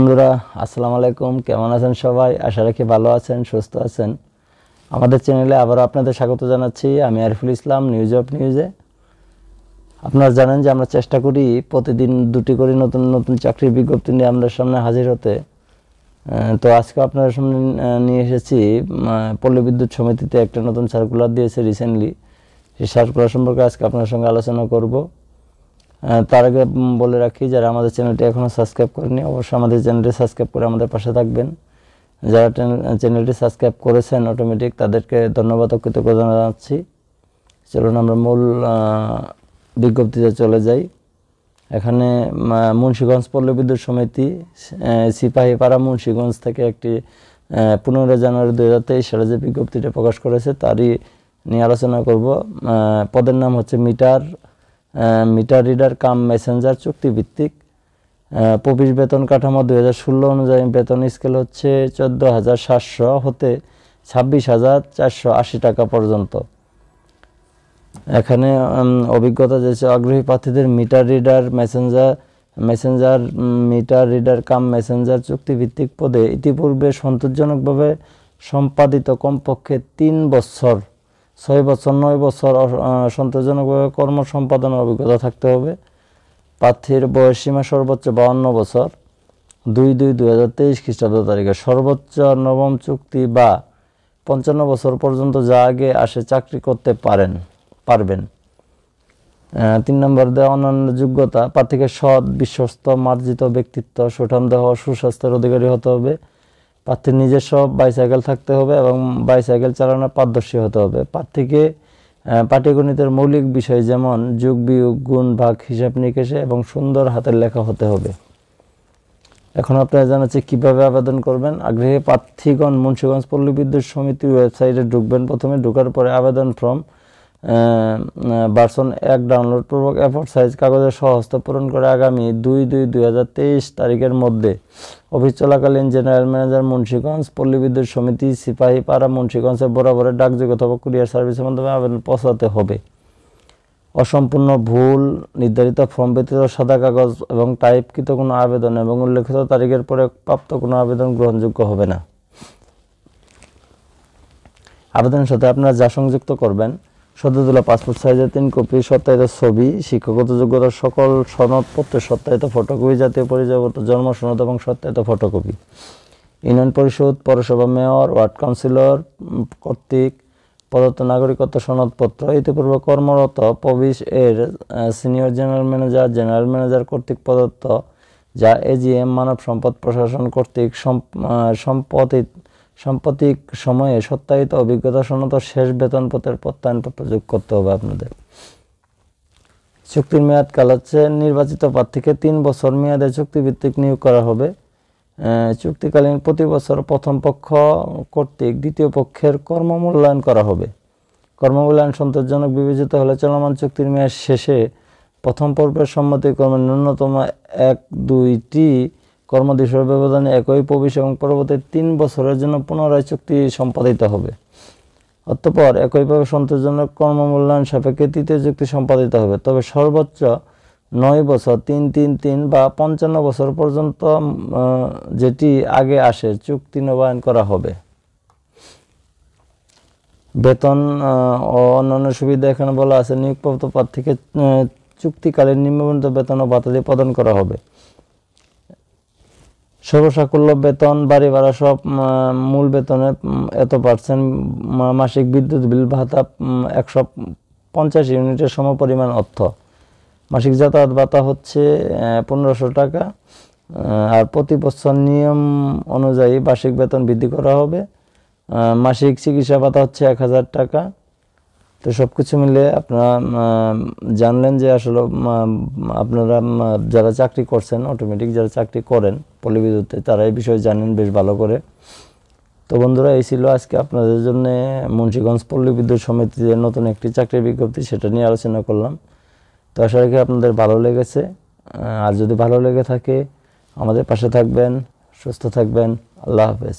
বন্ধুরা, আসসালামু আলাইকুম। কেমন আছেন সবাই? আশা রাখি ভালো আছেন, সুস্থ আছেন। আমাদের চ্যানেলে আবারও আপনাদের স্বাগত জানাচ্ছি। আমি আরিফুল ইসলাম নিউজ অফ নিউজে আপনারা জানেন যে আমরা চেষ্টা করি প্রতিদিন দুটি করে নতুন নতুন চাকরির বিজ্ঞপ্তি নিয়ে আপনাদের সামনে হাজির হতে। তো আজকে আপনাদের সামনে নিয়ে এসেছি পল্লী বিদ্যুৎ সমিতিতে একটা নতুন সার্কুলার দিয়েছে রিসেন্টলি সেই সার্কুলার সম্পর্কে আজকে আপনার সঙ্গে আলোচনা করব। তার আগে বলে রাখি, যারা আমাদের চ্যানেলটি এখনও সাবস্ক্রাইব করেনি অবশ্যই আমাদের চ্যানেলটি সাবস্ক্রাইব করে আমাদের পাশে থাকবেন। যারা চ্যানেলটি সাবস্ক্রাইব করেছেন অটোমেটিক তাদেরকে ধন্যবাদ ও কৃতজ্ঞতা জানাচ্ছি। চলুন আমরা মূল বিজ্ঞপ্তিতে চলে যাই। এখানে মুন্সিগঞ্জ পল্লী বিদ্যুৎ সমিতি সিপাহীপাড়া মুন্সিগঞ্জ থেকে একটি পনেরো জানুয়ারি দু হাজার তেইশ সালে যে বিজ্ঞপ্তিটা প্রকাশ করেছে, তারই নিয়ে আলোচনা করব। পদের নাম হচ্ছে meter meter reader cum messenger চুক্তিভিত্তিক। প্রবেশ বেতন কাঠামো দুই হাজার ষোলো অনুযায়ী বেতন স্কেল হচ্ছে চোদ্দ হাজার সাতশো, হতে ছাব্বিশ হাজার চারশো আশি টাকা পর্যন্ত। এখানে অভিজ্ঞতা যেছে আগ্রহী প্রার্থীদের meter reader messenger messenger meter reader cum messenger চুক্তিভিত্তিক পদে ইতিপূর্বে সন্তোষজনকভাবে সম্পাদিত কমপক্ষে তিন বছর ছয় বছর, নয় বছর সন্তোষজনকভাবে কর্ম সম্পাদনের অভিজ্ঞতা থাকতে হবে। প্রার্থীর বয়স সীমা সর্বোচ্চ বাউন্ন বছর। দুই দুই দুই হাজার তেইশ খ্রিস্টাব্দ তারিখে সর্বোচ্চ নবম চুক্তি বা পঞ্চান্ন বছর পর্যন্ত যা আগে আসে চাকরি করতে পারেন, পারবেন। তিন নম্বর দেওয়া অন্যান্য যোগ্যতা, প্রার্থীকে সৎ, বিশ্বস্ত, মার্জিত ব্যক্তিত্ব, সুঠাম দেহ, সুস্বাস্থ্যের অধিকারী হতে হবে। প্রার্থীর নিজস্ব বাইসাইকেল থাকতে হবে এবং বাইসাইকেল চালানোর পারদর্শী হতে হবে। প্রার্থীকে পাটিগণিতের মৌলিক বিষয় যেমন যোগ বিয়োগ, গুণ, ভাগ, হিসাব নিকেশে এবং সুন্দর হাতের লেখা হতে হবে। এখন আপনারা জানাচ্ছি কীভাবে আবেদন করবেন। আগ্রহী প্রার্থীগণ মুন্সিগঞ্জ পল্লী বিদ্যুৎ সমিতির ওয়েবসাইটে ঢুকবেন। প্রথমে ঢোকার পরে আবেদন ফর্ম ভার্সন এক ডাউনলোড পূর্বক এফোর্ট সাইজ কাগজে সহস্ত পূরণ করে আগামী দুই দুই দুই তারিখের মধ্যে। অফিস চলাকালীন জেনারেল ম্যানেজার মুন্সীগঞ্জ পল্লী বিদ্যুৎ সমিতি সিপাহীপাড়া মুন্সিগঞ্জের বরাবরের ডাকযোগে অথবা কুরিয়ার সার্ভিসের মাধ্যমে আবেদন পৌঁছাতে হবে। অসম্পূর্ণ ভুল, নির্ধারিত ফর্ম ব্যতীত সাদা কাগজ এবং টাইপকৃত কোনো আবেদন এবং উল্লেখিত তারিখের পরে প্রাপ্ত কোনো আবেদন গ্রহণযোগ্য হবে না। আবেদনের সাথে আপনারা যা সংযুক্ত করবেন সদ্য তোলা পাসপোর্ট সাইজের তিন কপি, সত্যায়িত ছবি, শিক্ষাগত যোগ্যতার সকল সনদপত্রের সত্যায়িত ফটোকপি, জাতীয় পরিচয়পত্র, জন্ম সনদ এবং সত্যায়িত ফটোকপি। ইউনিয়ন পরিষদ, পৌরসভা মেয়র, ওয়ার্ড কাউন্সিলর কর্তৃক প্রদত্ত নাগরিকত্ব সনদপত্র। ইতিপূর্বে কর্মরত প্রবিশ এর senior general manager general manager কর্তৃক প্রদত্ত যা এজিএম মানব সম্পদ প্রশাসন কর্তৃক সম্পত্তি সাম্প্রতিক সময়ে সত্যায়িত অভিজ্ঞতা সনদ ও শেষ বেতনপত্রের প্রত্যয়নপত্র যোগ করতে হবে আপনাদের। চুক্তির মেয়াদ কাল হচ্ছে নির্বাচিত প্রার্থীকে তিন বছর মেয়াদে চুক্তিভিত্তিক নিয়োগ করা হবে। চুক্তিকালীন প্রতি বছর প্রথম পক্ষ কর্তৃক দ্বিতীয় পক্ষের কর্মমূল্যায়ন করা হবে। কর্মমূল্যায়ন সন্তোষজনক বিবেচিত হলে চলমান চুক্তির মেয়াদ শেষে প্রথম পর্বের সম্মতিক্রমে ন্যূনতম এক দুইটি কর্মদিবসের ব্যবধানে একই প্রবেশ এবং পরবর্তী তিন বছরের জন্য পুনরায় চুক্তি সম্পাদিত হবে। অতঃপর একইভাবে সন্তোষজনক কর্মমূল্যায়ন সাপেক্ষে তৃতীয় চুক্তি সম্পাদিত হবে। তবে সর্বোচ্চ নয় বছর, তিন তিন তিন বা পঞ্চান্ন বছর পর্যন্ত যেটি আগে আসে, চুক্তি নবায়ন করা হবে। বেতন ও অন্যান্য সুবিধা এখানে বলা আছে। নিয়োগপ্রাপ্ত প্রার্থীকে চুক্তিকালীন নিম্নবন্ত বেতন ও ভাতা প্রদান করা হবে। সর্বসাকুল্য বেতন, বাড়ি ভাড়া সব মূল বেতনে এত পার্সেন্ট মাসিক বিদ্যুৎ বিল, ভাতা একশো পঞ্চাশ ইউনিটের সমপরিমাণ অর্থ। মাসিক যাতায়াত ভাতা হচ্ছে পনেরোশো টাকা আর প্রতি বছর নিয়ম অনুযায়ী বার্ষিক বেতন বৃদ্ধি করা হবে। মাসিক চিকিৎসা ভাতা হচ্ছে এক হাজার টাকা তো সব কিছু মিলে আপনারা জানলেন যে আসলে আপনারা যারা চাকরি করছেন অটোমেটিক যারা চাকরি করেন পল্লীবিদ্যুতে, তারা এই বিষয়ে জানেন বেশ ভালো করে। তো বন্ধুরা, এই ছিল আজকে আপনাদের জন্য মুন্সিগঞ্জ পল্লী বিদ্যুৎ সমিতির নতুন একটি চাকরির বিজ্ঞপ্তি, সেটা নিয়ে আলোচনা করলাম। তো আশা রাখি আপনাদের ভালো লেগেছে। আর যদি ভালো লেগে থাকে, আমাদের পাশে থাকবেন, সুস্থ থাকবেন। আল্লাহ হাফেজ।